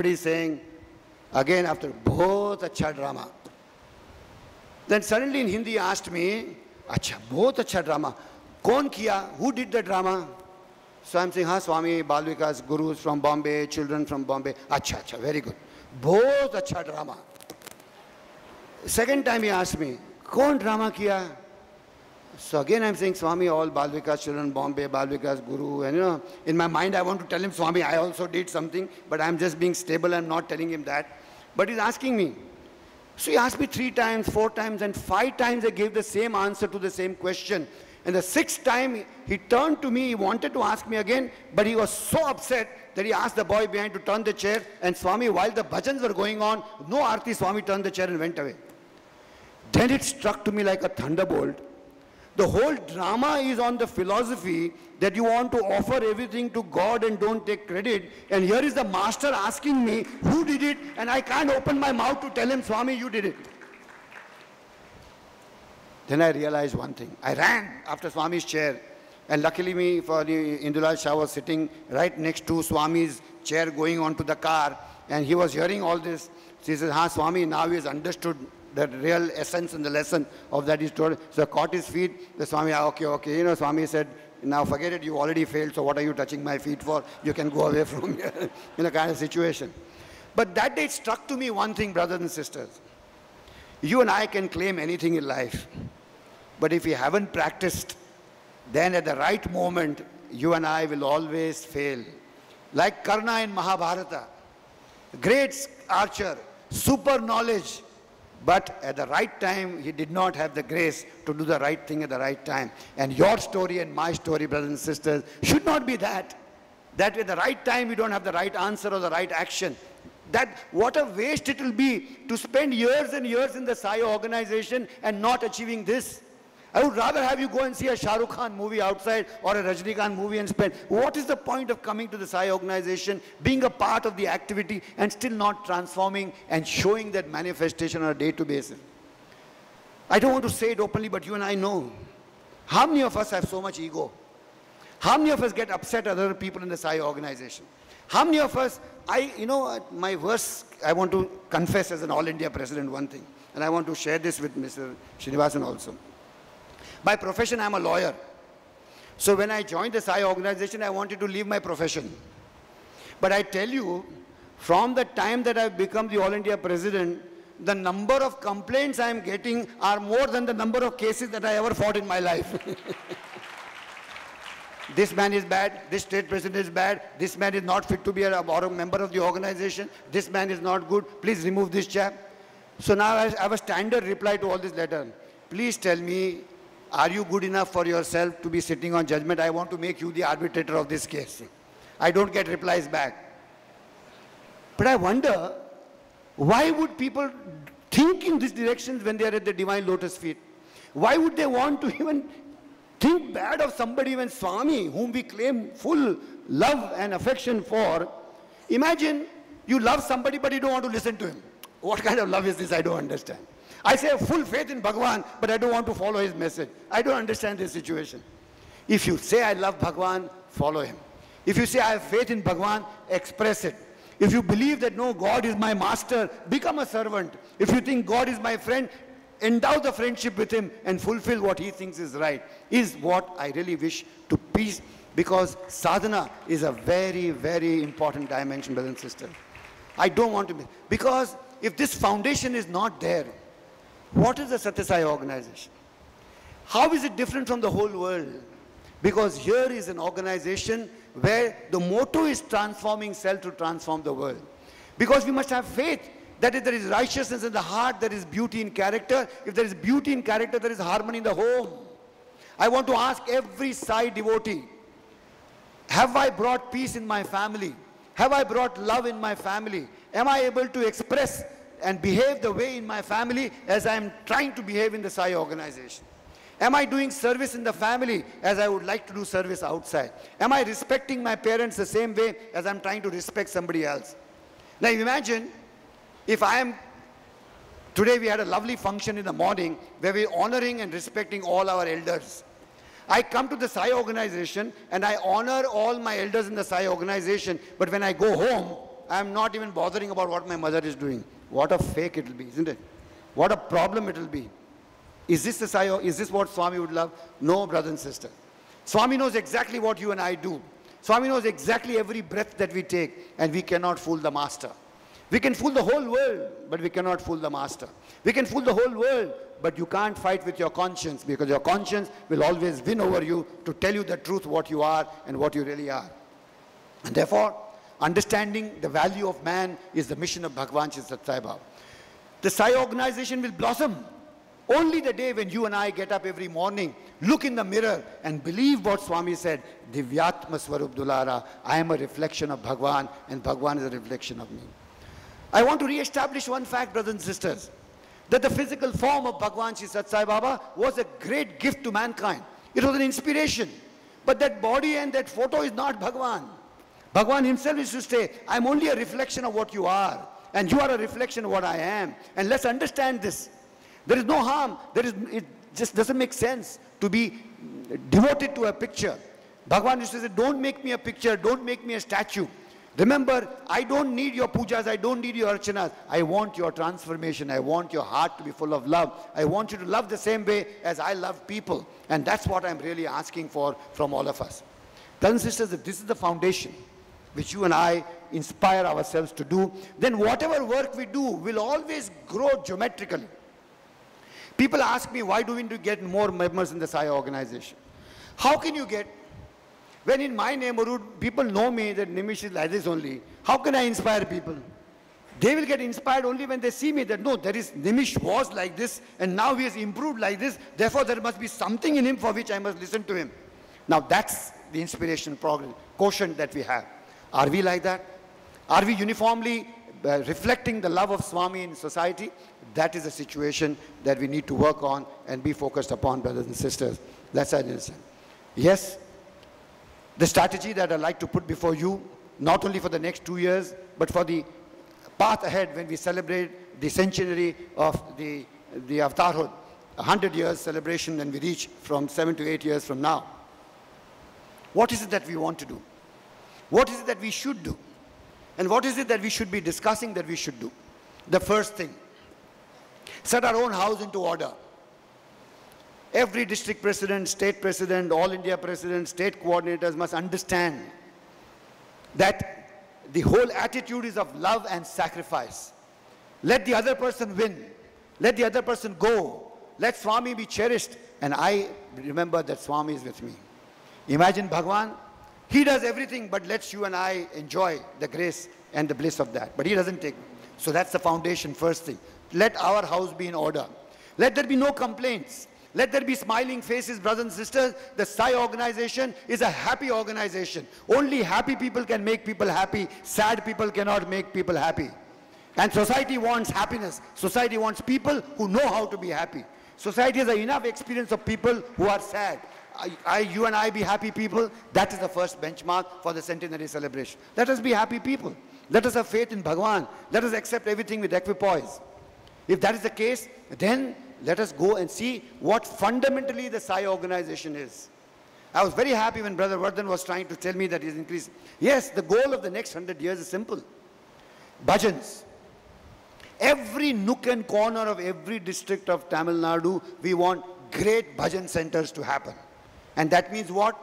Everybody is saying, again after both acha drama. Then suddenly in Hindi he asked me, acha, both acha drama. Kon kiya? Who did the drama? So I'm saying, ha, Swami, Balvikas, gurus from Bombay, children from Bombay. Acha, acha, very good. Both acha drama. Second time he asked me, kon drama kiya? So again I'm saying, Swami, all Balvikas children, Bombay, Balvikas Guru, and you know, in my mind I want to tell him, Swami, I also did something, but I'm just being stable, I'm not telling him that. But he's asking me. So he asked me three times, four times, and five times I gave the same answer to the same question. And the sixth time he turned to me, he wanted to ask me again, but he was so upset that he asked the boy behind to turn the chair. And Swami, while the bhajans were going on, no arti, Swami turned the chair and went away. Then it struck to me like a thunderbolt the whole drama is on the philosophy that you want to offer everything to God and don't take credit. And here is the master asking me, who did it? And I can't open my mouth to tell him, Swami, you did it. Then I realized one thing. I ran after Swami's chair. And luckily me, for the Indulal Shah was sitting right next to Swami's chair going on to the car. And he was hearing all this. So he says, Ha, Swami, now he has understood the real essence and the lesson of that is told. So caught his feet, the Swami, ah, okay, okay. You know, Swami said, now forget it, you already failed, so what are you touching my feet for? You can go away from here, in a kind of situation. But that day struck to me one thing, brothers and sisters. You and I can claim anything in life. But if we haven't practiced, then at the right moment, you and I will always fail. Like Karna in Mahabharata, great archer, super knowledge, but at the right time, he did not have the grace to do the right thing at the right time. And your story and my story, brothers and sisters, should not be that. That at the right time, we don't have the right answer or the right action. That what a waste it will be to spend years and years in the Sai organization and not achieving this. I would rather have you go and see a Shah Rukh Khan movie outside or a Rajnikant movie and spend. What is the point of coming to the Sai organization, being a part of the activity and still not transforming and showing that manifestation on a day-to-day basis? I don't want to say it openly, but you and I know. How many of us have so much ego? How many of us get upset at other people in the Sai organization? How many of us, I, you know, my worst, I want to confess as an All India President one thing, and I want to share this with Mr. Srinivasan also. By profession, I'm a lawyer. So when I joined the Sai organization, I wanted to leave my profession. But I tell you, from the time that I've become the All India President, the number of complaints I'm getting are more than the number of cases that I ever fought in my life. this man is bad, this state president is bad, this man is not fit to be a, a member of the organization, this man is not good, please remove this chap. So now I have a standard reply to all this letter. Please tell me are you good enough for yourself to be sitting on judgment? I want to make you the arbitrator of this case. I don't get replies back. But I wonder, why would people think in these directions when they are at the divine lotus feet? Why would they want to even think bad of somebody when Swami, whom we claim full love and affection for, imagine you love somebody but you don't want to listen to him. What kind of love is this? I don't understand. I say full faith in Bhagwan, but I don't want to follow his message. I don't understand this situation. If you say I love Bhagwan, follow him. If you say I have faith in Bhagwan, express it. If you believe that no, God is my master, become a servant. If you think God is my friend, endow the friendship with him and fulfill what he thinks is right, is what I really wish to peace because sadhana is a very, very important dimension, brothers and sisters. I don't want to be, because if this foundation is not there, what is the Sathya Sai organization? How is it different from the whole world? Because here is an organization where the motto is transforming self to transform the world. Because we must have faith that if there is righteousness in the heart, there is beauty in character. If there is beauty in character, there is harmony in the home. I want to ask every Sai devotee, have I brought peace in my family? Have I brought love in my family? Am I able to express and behave the way in my family as I am trying to behave in the Sai organization? Am I doing service in the family as I would like to do service outside? Am I respecting my parents the same way as I'm trying to respect somebody else? Now imagine if I am, today we had a lovely function in the morning where we're honoring and respecting all our elders. I come to the Sai organization and I honor all my elders in the Sai organization, but when I go home, I am not even bothering about what my mother is doing. What a fake it will be, isn't it? What a problem it will be. Is this the Sai, is this what Swami would love? No, brother and sister. Swami knows exactly what you and I do. Swami knows exactly every breath that we take, and we cannot fool the master. We can fool the whole world, but we cannot fool the master. We can fool the whole world, but you can't fight with your conscience because your conscience will always win over you to tell you the truth, what you are and what you really are. And therefore, understanding the value of man is the mission of Bhagwan Sathya Sai Baba. The Sai organization will blossom only the day when you and I get up every morning, look in the mirror and believe what Swami said, Divyatma Swarupulara, I am a reflection of Bhagwan and Bhagwan is a reflection of me. I want to re-establish one fact, brothers and sisters, that the physical form of Bhagwan Sri Sai Baba was a great gift to mankind. It was an inspiration. But that body and that photo is not Bhagwan. Bhagwan himself used to say, I'm only a reflection of what you are. And you are a reflection of what I am. And let's understand this. There is no harm. There is, it just doesn't make sense to be devoted to a picture. Bhagwan used to say, don't make me a picture, don't make me a statue. Remember, I don't need your pujas, I don't need your archanas. I want your transformation. I want your heart to be full of love. I want you to love the same way as I love people. And that's what I'm really asking for from all of us. Brothers and sisters, this is the foundation which you and I inspire ourselves to do, then whatever work we do will always grow geometrically. People ask me, why do we need to get more members in the Sai organization? How can you get, when in my neighborhood, people know me that Nimish is like this only, how can I inspire people? They will get inspired only when they see me that no, there is, Nimish was like this and now he has improved like this. Therefore, there must be something in him for which I must listen to him. Now that's the inspiration program, quotient that we have. Are we like that? Are we uniformly uh, reflecting the love of Swami in society? That is a situation that we need to work on and be focused upon, brothers and sisters. Let's understand. Yes, the strategy that I'd like to put before you, not only for the next two years, but for the path ahead when we celebrate the centenary of the, the Avatarhood, a hundred years celebration and we reach from seven to eight years from now. What is it that we want to do? What is it that we should do? And what is it that we should be discussing that we should do? The first thing, set our own house into order. Every district president, state president, all India president, state coordinators must understand that the whole attitude is of love and sacrifice. Let the other person win. Let the other person go. Let Swami be cherished. And I remember that Swami is with me. Imagine Bhagwan. He does everything but lets you and I enjoy the grace and the bliss of that. But he doesn't take. So that's the foundation, first thing. Let our house be in order. Let there be no complaints. Let there be smiling faces, brothers and sisters. The Sai organization is a happy organization. Only happy people can make people happy. Sad people cannot make people happy. And society wants happiness. Society wants people who know how to be happy. Society has enough experience of people who are sad. I, I, you and I be happy people, that is the first benchmark for the centenary celebration. Let us be happy people. Let us have faith in Bhagwan. Let us accept everything with equipoise. If that is the case, then let us go and see what fundamentally the Sai organization is. I was very happy when Brother Vardhan was trying to tell me that he's increased. Yes, the goal of the next hundred years is simple. Bhajans. Every nook and corner of every district of Tamil Nadu, we want great bhajan centers to happen. And that means what?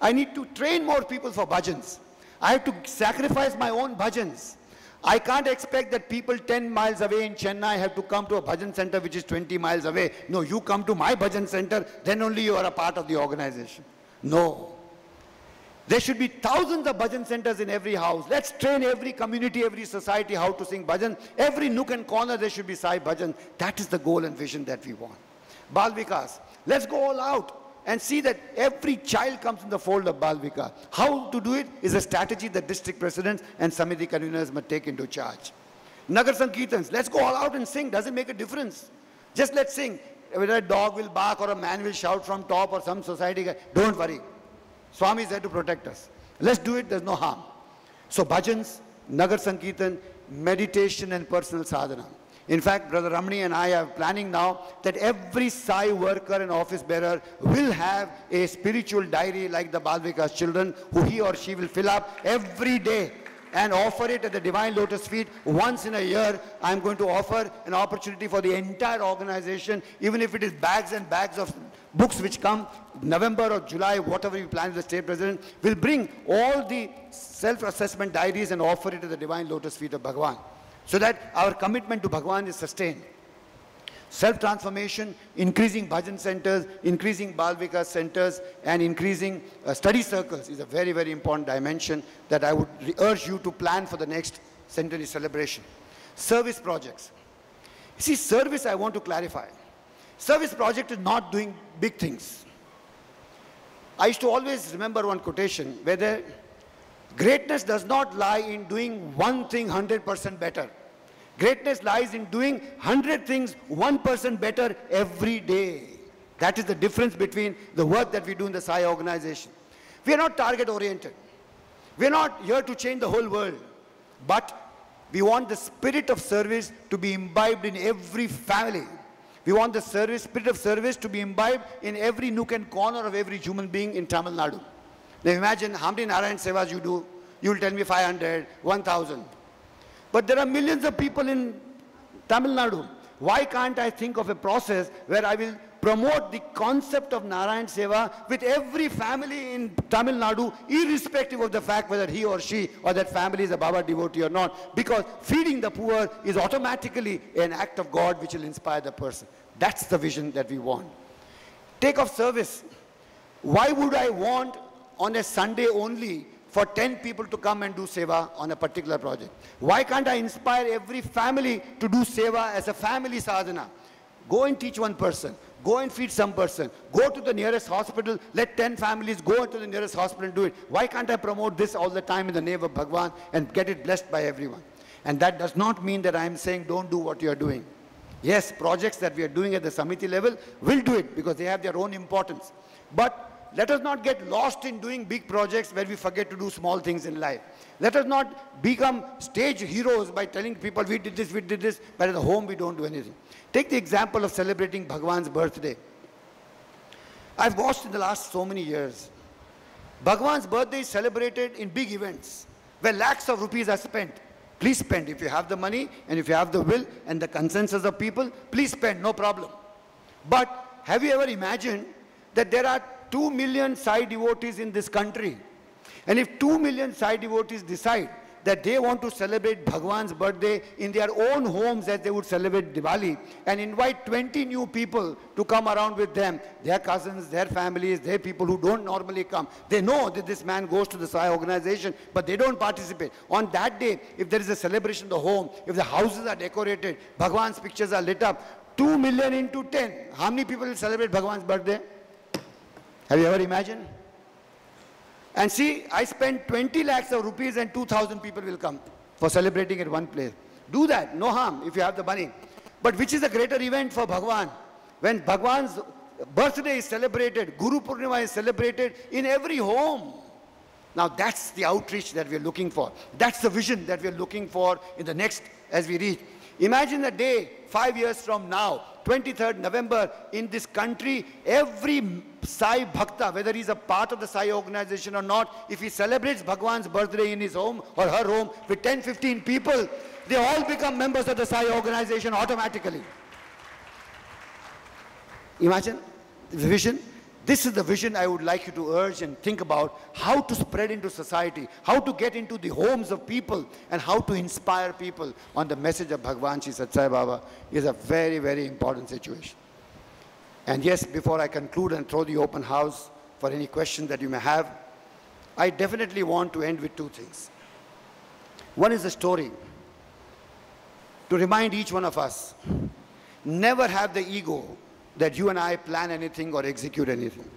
I need to train more people for bhajans. I have to sacrifice my own bhajans. I can't expect that people 10 miles away in Chennai have to come to a bhajan center which is 20 miles away. No, you come to my bhajan center, then only you are a part of the organization. No. There should be thousands of bhajan centers in every house. Let's train every community, every society how to sing bhajan. Every nook and corner there should be Sai bhajan. That is the goal and vision that we want. Bal Vikas. Let's go all out and see that every child comes in the fold of Balvika. How to do it is a strategy that district presidents and Samiti conveners must take into charge. Nagar Sankirtans, let's go all out and sing. Doesn't make a difference. Just let's sing. Whether a dog will bark or a man will shout from top or some society guy, don't worry. Swami is there to protect us. Let's do it, there's no harm. So bhajans, Nagar Sankirtan, meditation and personal sadhana. In fact, Brother Ramani and I are planning now that every Sai worker and office bearer will have a spiritual diary like the Balvikas children who he or she will fill up every day and offer it at the Divine Lotus feet once in a year. I'm going to offer an opportunity for the entire organization, even if it is bags and bags of books which come November or July, whatever you plan the state president, will bring all the self-assessment diaries and offer it to the Divine Lotus feet of Bhagwan. So that our commitment to Bhagwan is sustained. Self-transformation, increasing bhajan centers, increasing Balvika centers, and increasing uh, study circles is a very, very important dimension that I would urge you to plan for the next centenary celebration. Service projects. See, service I want to clarify. Service project is not doing big things. I used to always remember one quotation where greatness does not lie in doing one thing 100% better. Greatness lies in doing 100 things 1% better every day. That is the difference between the work that we do in the SAI organization. We are not target oriented. We are not here to change the whole world. But we want the spirit of service to be imbibed in every family. We want the service, spirit of service to be imbibed in every nook and corner of every human being in Tamil Nadu. Now imagine how many Narayan Sevas you do. You will tell me 500, 1000. But there are millions of people in Tamil Nadu. Why can't I think of a process where I will promote the concept of Narayan Seva with every family in Tamil Nadu, irrespective of the fact whether he or she or that family is a Baba devotee or not. Because feeding the poor is automatically an act of God which will inspire the person. That's the vision that we want. Take off service. Why would I want on a Sunday only for 10 people to come and do seva on a particular project. Why can't I inspire every family to do seva as a family sadhana? Go and teach one person. Go and feed some person. Go to the nearest hospital. Let 10 families go to the nearest hospital and do it. Why can't I promote this all the time in the name of Bhagwan and get it blessed by everyone? And that does not mean that I'm saying don't do what you are doing. Yes, projects that we are doing at the Samiti level will do it because they have their own importance. But let us not get lost in doing big projects where we forget to do small things in life. Let us not become stage heroes by telling people we did this, we did this, but at home we don't do anything. Take the example of celebrating Bhagwan's birthday. I've watched in the last so many years. Bhagwan's birthday is celebrated in big events where lakhs of rupees are spent. Please spend. If you have the money and if you have the will and the consensus of people, please spend, no problem. But have you ever imagined that there are 2 million Sai devotees in this country. And if 2 million Sai devotees decide that they want to celebrate Bhagwan's birthday in their own homes as they would celebrate Diwali and invite 20 new people to come around with them, their cousins, their families, their people who don't normally come. They know that this man goes to the Sai organization, but they don't participate. On that day, if there is a celebration in the home, if the houses are decorated, Bhagwan's pictures are lit up, 2 million into 10, how many people will celebrate Bhagwan's birthday? Have you ever imagined? And see, I spend 20 lakhs of rupees and 2,000 people will come for celebrating at one place. Do that, no harm if you have the money. But which is a greater event for Bhagwan? When Bhagwan's birthday is celebrated, Guru Purnima is celebrated in every home. Now that's the outreach that we're looking for. That's the vision that we're looking for in the next, as we reach. Imagine a day, five years from now, 23rd November, in this country, every Sai Bhakta, whether he's a part of the Sai organization or not, if he celebrates Bhagwan's birthday in his home or her home with 10, 15 people, they all become members of the Sai organization automatically. Imagine the vision. This is the vision I would like you to urge and think about how to spread into society, how to get into the homes of people and how to inspire people on the message of Bhagwan Sri Sathya Sai Baba is a very, very important situation. And yes, before I conclude and throw the open house for any questions that you may have, I definitely want to end with two things. One is a story to remind each one of us, never have the ego that you and I plan anything or execute anything.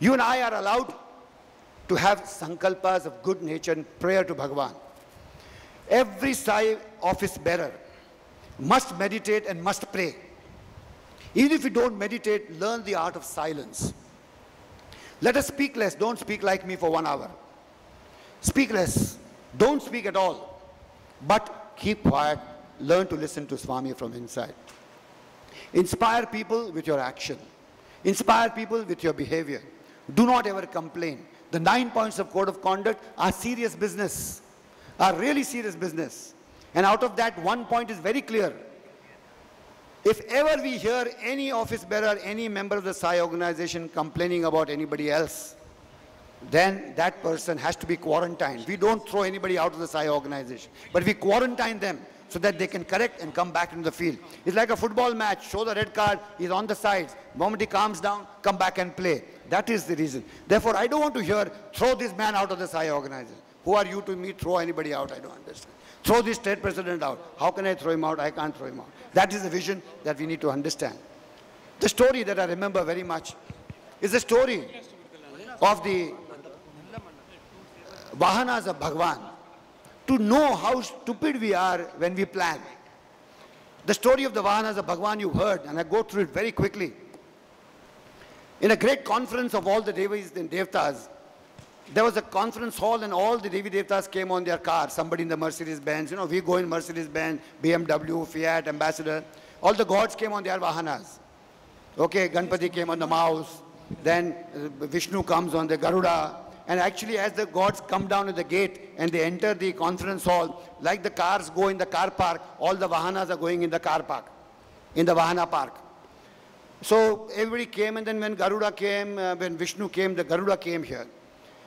You and I are allowed to have sankalpas of good nature and prayer to Bhagavan. Every Sai office bearer must meditate and must pray. Even if you don't meditate, learn the art of silence. Let us speak less. Don't speak like me for one hour. Speak less. Don't speak at all. But keep quiet. Learn to listen to Swami from inside. Inspire people with your action. Inspire people with your behavior. Do not ever complain. The nine points of code of conduct are serious business. are really serious business. And out of that, one point is very clear. If ever we hear any office bearer, any member of the SAI organization complaining about anybody else, then that person has to be quarantined. We don't throw anybody out of the SAI organization, but we quarantine them so that they can correct and come back into the field. It's like a football match. Show the red card, he's on the sides. The moment he calms down, come back and play. That is the reason. Therefore, I don't want to hear, throw this man out of the SAI organization. Who are you to me, throw anybody out? I don't understand. Throw this state president out. How can I throw him out? I can't throw him out. That is the vision that we need to understand. The story that I remember very much is the story of the Vahanas of Bhagwan. To know how stupid we are when we plan. The story of the Vahanas of Bhagwan you heard, and I go through it very quickly. In a great conference of all the Devis and Devtas, there was a conference hall and all the Devi Devtas came on their car. Somebody in the Mercedes-Benz, you know, we go in Mercedes-Benz, BMW, Fiat, Ambassador. All the gods came on their Vahanas. Okay, Ganpati came on the mouse. Then uh, Vishnu comes on the Garuda. And actually, as the gods come down at the gate and they enter the conference hall, like the cars go in the car park, all the Vahanas are going in the car park, in the Vahana park. So everybody came and then when Garuda came, uh, when Vishnu came, the Garuda came here.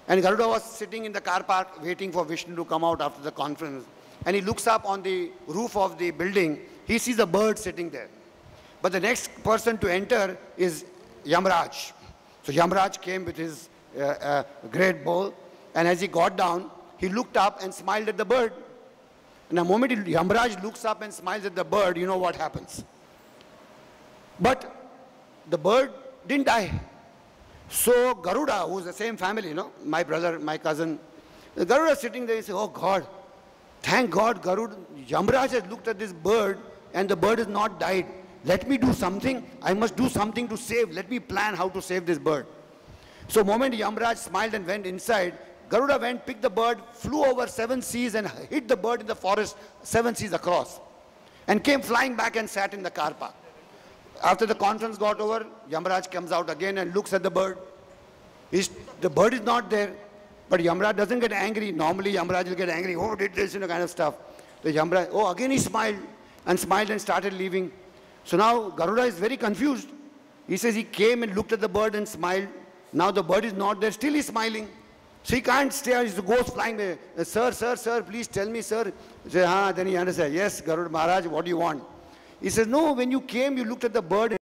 And Garuda was sitting in the car park waiting for Vishnu to come out after the conference. And he looks up on the roof of the building. He sees a bird sitting there. But the next person to enter is Yamraj. So Yamraj came with his uh, great bowl. And as he got down, he looked up and smiled at the bird. And the moment Yamraj looks up and smiles at the bird, you know what happens. But the bird didn't die. So Garuda, who's the same family, you know, my brother, my cousin, Garuda sitting there, he said, oh God, thank God Garuda, Yamraj has looked at this bird and the bird has not died. Let me do something. I must do something to save. Let me plan how to save this bird. So moment Yamraj smiled and went inside, Garuda went, picked the bird, flew over seven seas and hit the bird in the forest, seven seas across. And came flying back and sat in the car park. After the conference got over, Yamraj comes out again and looks at the bird. He's, the bird is not there, but Yamraj doesn't get angry. Normally Yamraj will get angry, oh, did this, you know, kind of stuff. The Yamraj, oh, again he smiled and smiled and started leaving. So now Garuda is very confused. He says he came and looked at the bird and smiled. Now the bird is not there, still he's smiling. So he can't stay, he goes flying. Sir, sir, sir, please tell me, sir. He says, ah, then he understands, yes, Garuda Maharaj, what do you want? He says, no, when you came, you looked at the bird